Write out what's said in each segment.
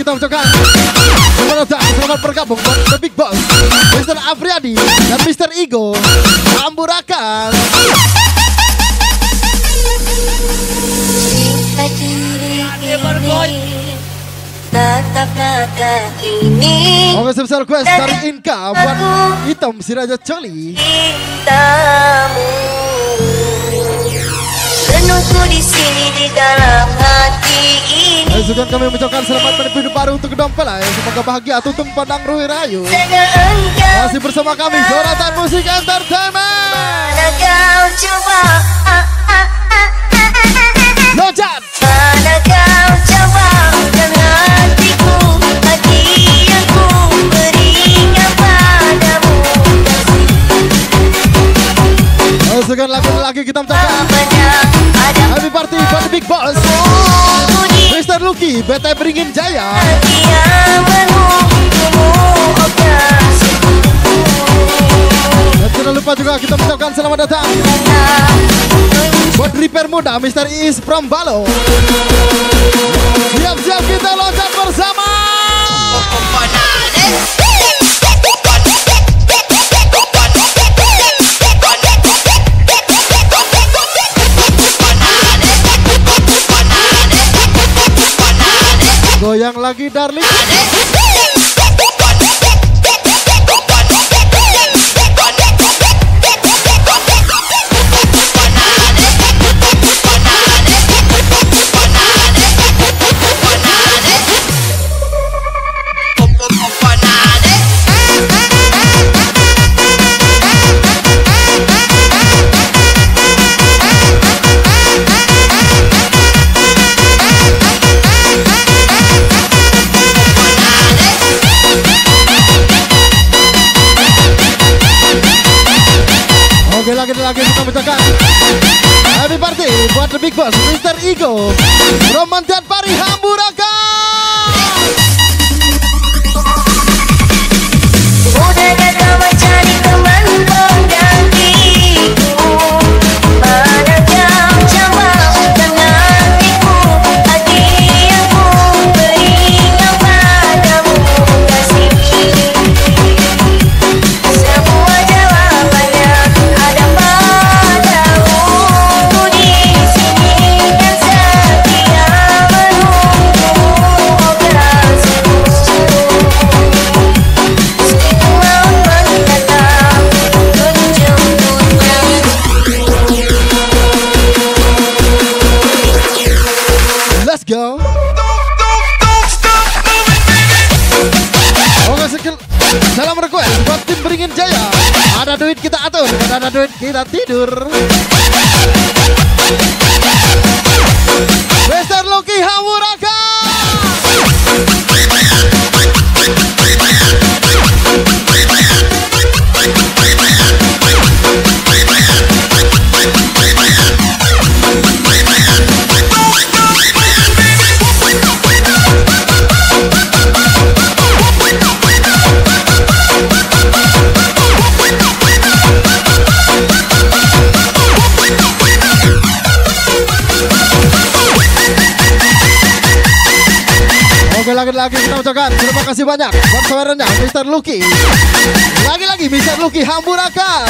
kita ucapkan Selamat datang, selamat bergabung buat The Big Boss. Mr. Afriadi dan Mr. Ego Amburakan. Jika diri ini Tatap mata ini. Oke sebesar quest dari Inka Buat hitam si Raja Coli Cintamu Penuhku di sini di dalam hati ini. Asukan kami mengucapkan selamat hidup baru untuk kedua mempelai Semoga bahagia tutup pandang Rui Rayu. Masih bersama kami Sorotan Musik Entertainment. Mana kau coba? Ah, ah, ah, ah. Loncat Mana kau coba? Dan hatiku Hati yang ku berikan padamu. Asukan lagi-lagi kita mengucapkan Party buat The Big Boss Mr. Lucky BT Beringin Jaya Dan jangan lupa juga kita mengucapkan selamat datang Buat repair muda Mr. Is from Balo Siap-siap kita loncat bersama Goyang lagi darling kita atur Dan ada duit kita tidur Mr. Lucky Hamburaka Oke lagi-lagi kita ucapkan terima kasih banyak buat saudaranya Mr. Lucky. Lagi-lagi Mr. Lucky Hamburaka.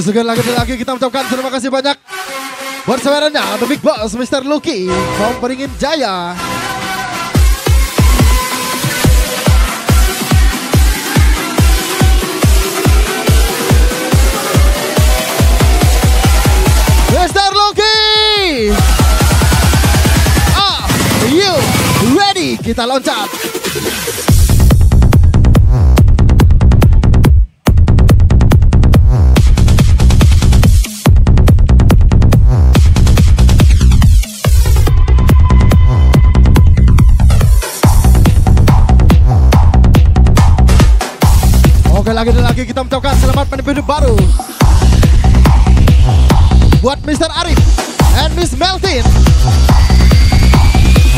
Sekali lagi lagi kita ucapkan terima kasih banyak Buat saudaranya The Big Boss Mr. Lucky From Beringin Jaya Mr. Lucky Are you ready? Kita loncat Oke lagi dan lagi. Kita mengucapkan selamat hidup baru. Buat Mr. Arif and Miss Meltin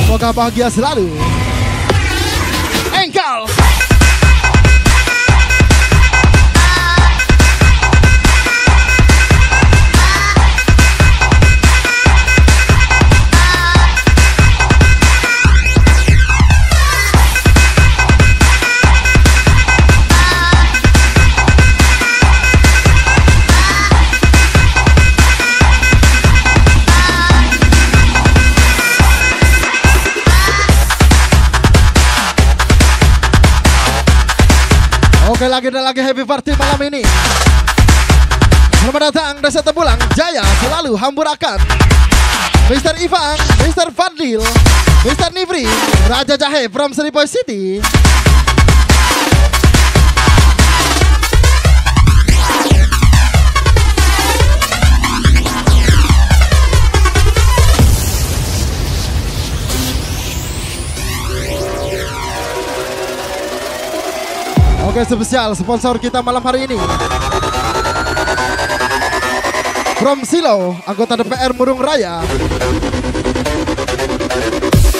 Semoga bahagia selalu. Engkau Oke lagi dan lagi happy party malam ini Selamat datang Desa Tembulang Jaya selalu hamburakan Mr. Ivan, Mr. Fadlil, Mr. Nivri, Raja Jahe from Seribu City Oke spesial sponsor kita malam hari ini. From Silo, anggota DPR Murung Raya.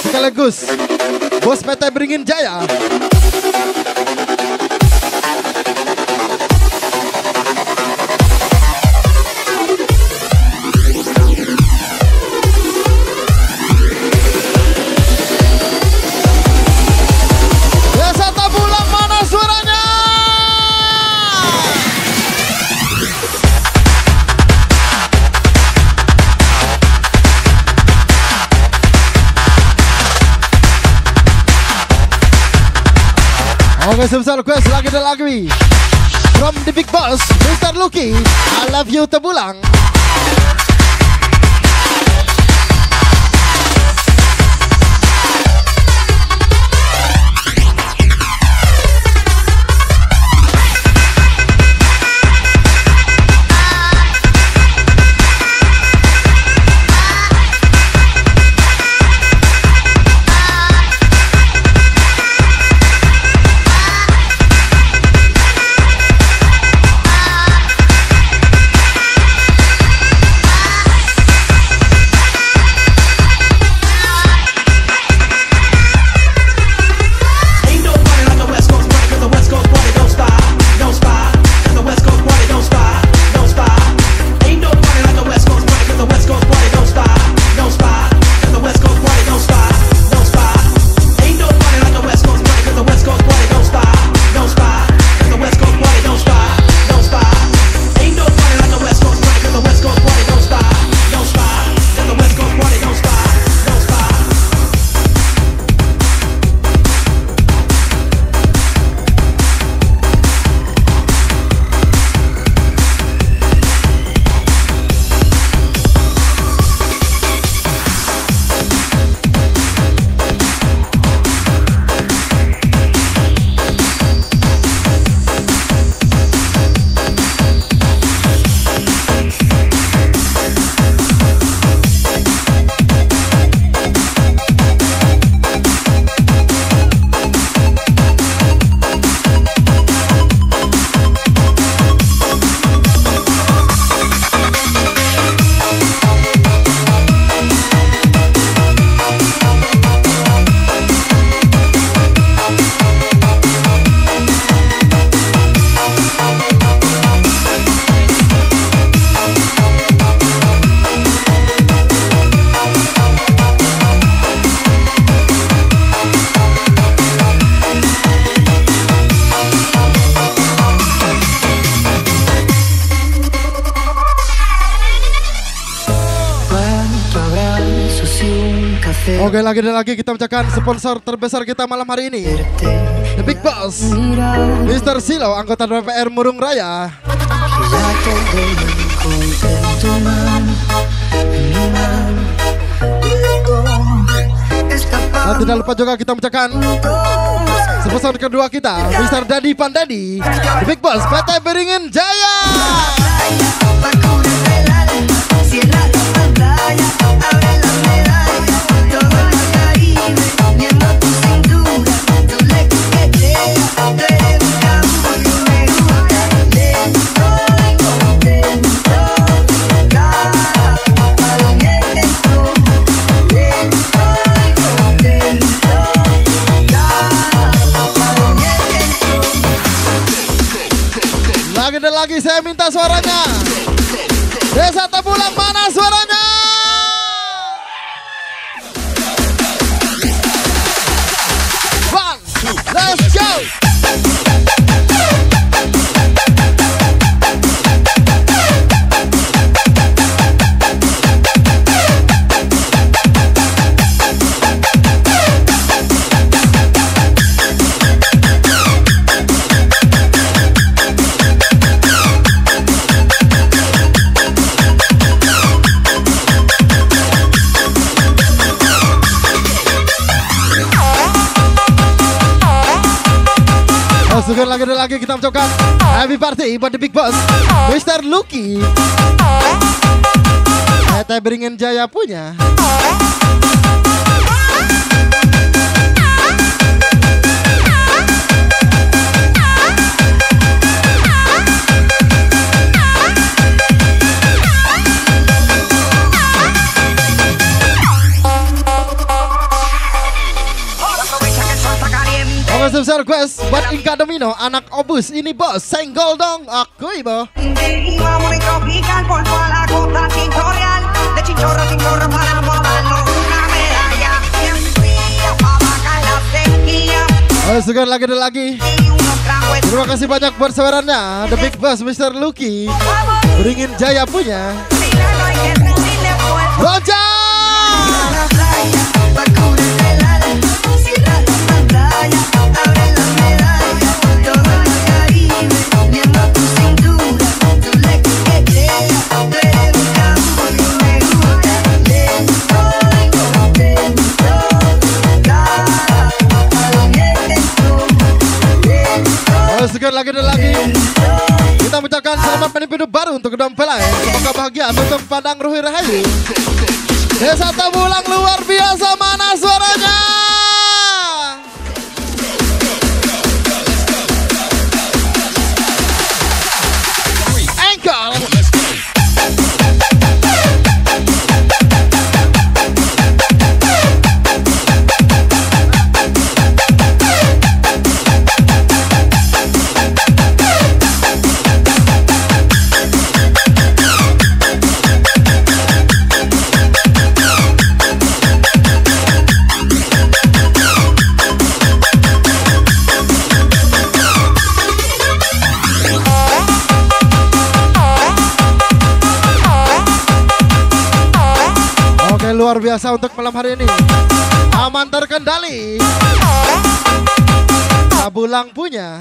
Sekaligus Bos PT Beringin Jaya Oke sebesar request lagi dan lagi From the big boss Mr. Lucky I love you Tebulang Oke lagi dan lagi kita ucapkan sponsor terbesar kita malam hari ini The Big Boss Mr. Silo anggota DPR Murung Raya Dan tidak lupa juga kita ucapkan sponsor kedua kita Mr. Dadi Pandadi The Big Boss PT Beringin Jaya Lagi saya minta suaranya. Desa Tebulang mana suaranya Syukur lagi dan lagi kita ucapkan Happy party buat The Big Boss Mr. Lucky Tete Beringin Jaya punya sebesar request buat Inka Domino Anak Obus ini bos Senggol dong Aku ibo. Oh syukur lagi dan lagi Terima kasih banyak buat suaranya The Big Boss Mr. Lucky. Beringin Jaya punya Si lagi lagi. Kita mengucapkan selamat hidup baru untuk kedua mempelai. Semoga bahagia untuk pandang ruhi rahayu Desa Tabulang luar biasa mana suaranya biasa untuk malam hari ini. Aman terkendali. Tabulang punya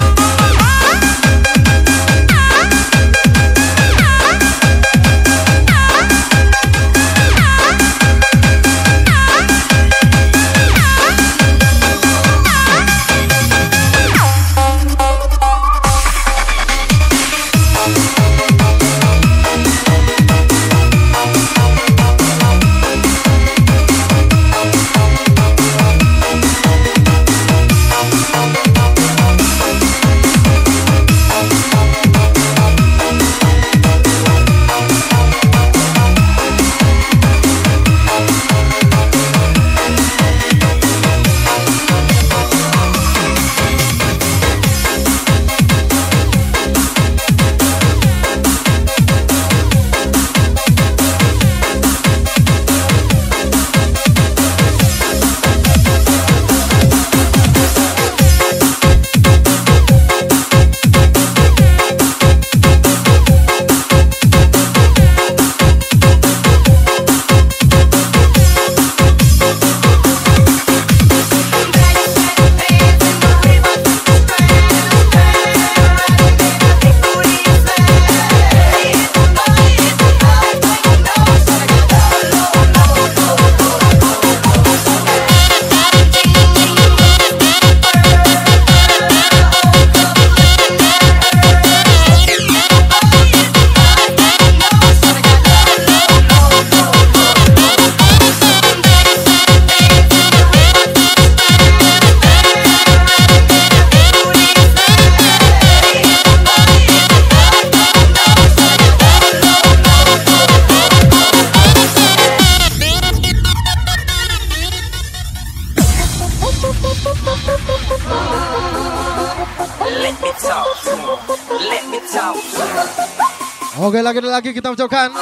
Oke lagi-lagi kita ucapkan.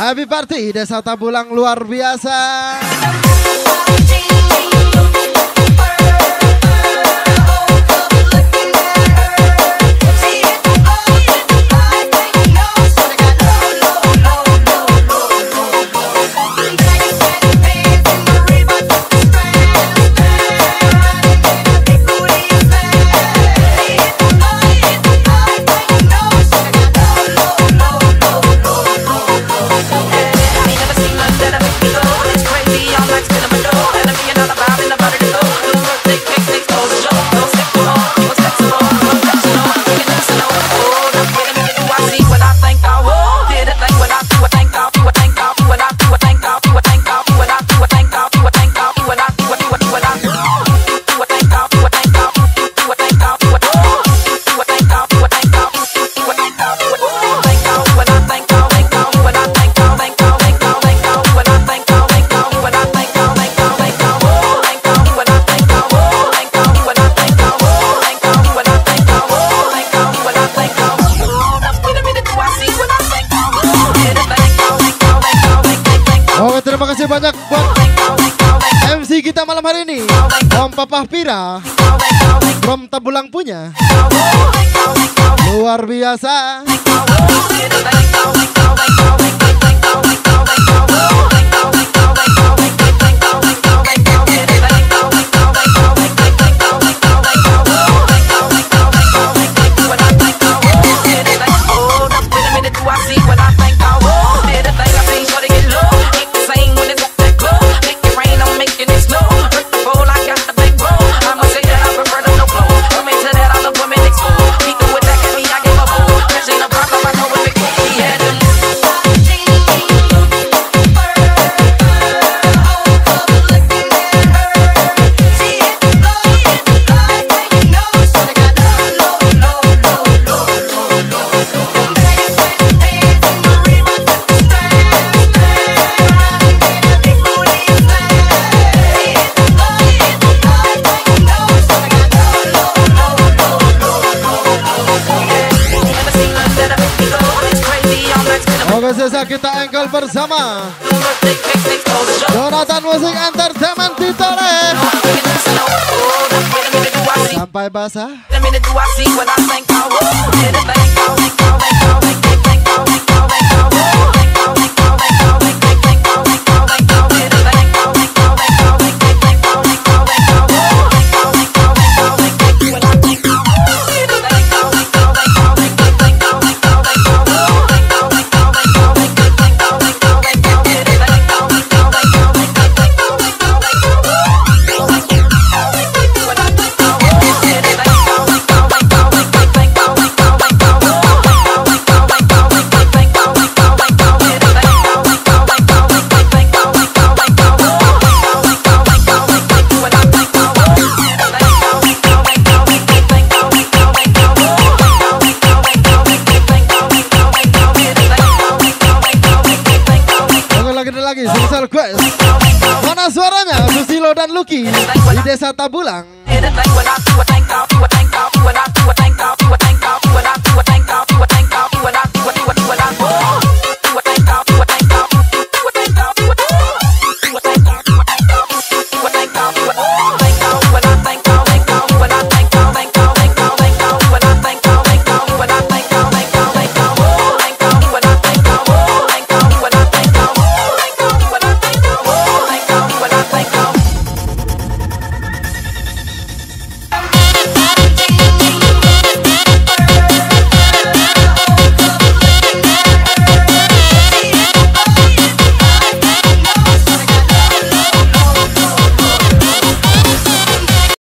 Happy Party Desa Tabulang luar biasa. Malam hari ini. Om Papa Pira From Tabulang punya. Luar biasa Oke sisa kita engkel bersama. Jonathan Musik Entertainment Titore Sampai basah